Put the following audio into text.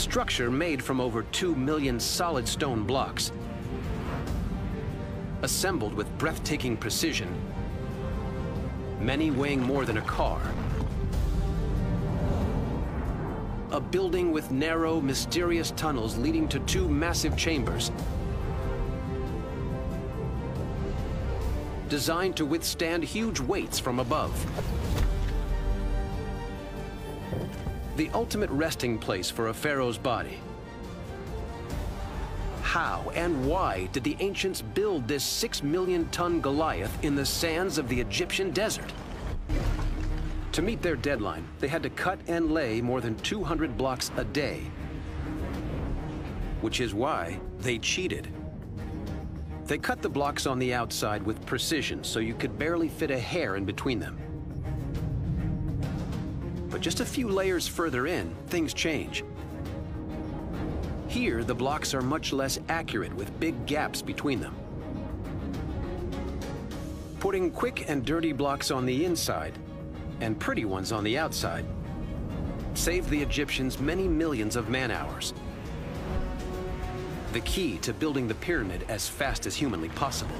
structure made from over 2 million solid stone blocks, assembled with breathtaking precision, many weighing more than a car. A building with narrow, mysterious tunnels leading to two massive chambers. Designed to withstand huge weights from above. The ultimate resting place for a pharaoh's body. How and why did the ancients build this six million ton Goliath in the sands of the Egyptian desert? To meet their deadline, they had to cut and lay more than 200 blocks a day, which is why they cheated. They cut the blocks on the outside with precision so you could barely fit a hair in between them. But just a few layers further in, things change. Here, the blocks are much less accurate with big gaps between them. Putting quick and dirty blocks on the inside and pretty ones on the outside saved the Egyptians many millions of man-hours. The key to building the pyramid as fast as humanly possible.